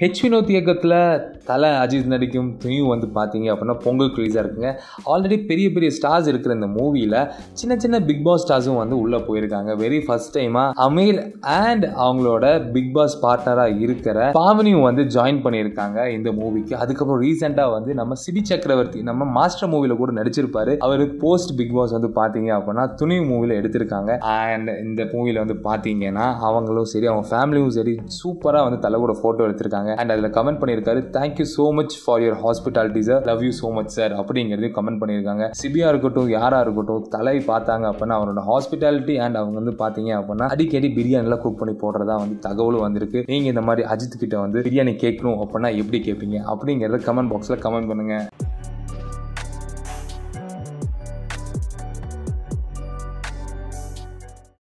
H Vinod இயக்கத்தில் தலை அஜித் நடிக்கும் துணியும் வந்து பார்த்தீங்க அப்படின்னா பொங்கல் ரிலீஸாக இருக்குங்க. ஆல்ரெடி பெரிய பெரிய ஸ்டார்ஸ் இருக்கிற இந்த மூவியில் சின்ன சின்ன பிக் பாஸ் ஸ்டார்ஸும் வந்து உள்ளே போயிருக்காங்க. வெரி ஃபர்ஸ்ட் டைமாக அமீர் அண்ட் அவங்களோட பிக் பாஸ் பார்ட்னராக இருக்கிற பாவனியும் வந்து ஜாயின் பண்ணியிருக்காங்க இந்த மூவிக்கு அதுக்கப்புறம் ரீசெண்டாக வந்து நம்ம சிடி சக்கரவர்த்தி நம்ம மாஸ்டர் மூவியில் கூட நடிச்சிருப்பாரு. அவர் போஸ்ட் பிக் பாஸ் வந்து பார்த்தீங்க அப்படின்னா துணி மூவியில் எடுத்திருக்காங்க. அண்ட் இந்த மூவியில் வந்து பார்த்தீங்கன்னா அவங்களும் சரி அவங்க ஃபேமிலியும் சரி சூப்பராக வந்து தலை கூட ஃபோட்டோ எடுத்திருக்காங்க. அண்ட் அதில் கமெண்ட் பண்ணியிருக்காரு thank you so much for your hospitality sir love you so much sir அப்படிங்கிறதையும் கமெண்ட் பண்ணியிருக்காங்க. சிபியா இருக்கட்டும் யாராக இருக்கட்டும் தலை பார்த்தாங்க அப்படின்னா அவரோட ஹாஸ்பிட்டாலிட்டி அண்ட் அவங்க வந்து பார்த்தீங்க அப்படின்னா அடிக்கடி பிரியாணிலாம் குக் பண்ணி போடுறதா வந்து தகவலும் வந்திருக்கு. நீங்கள் இந்த மாதிரி அஜித் கிட்ட வந்து பிரியாணி கேட்கணும் அப்படின்னா எப்படி கேட்பீங்க அப்படிங்கிறத கமெண்ட் பாக்ஸில் கமெண்ட் பண்ணுங்கள்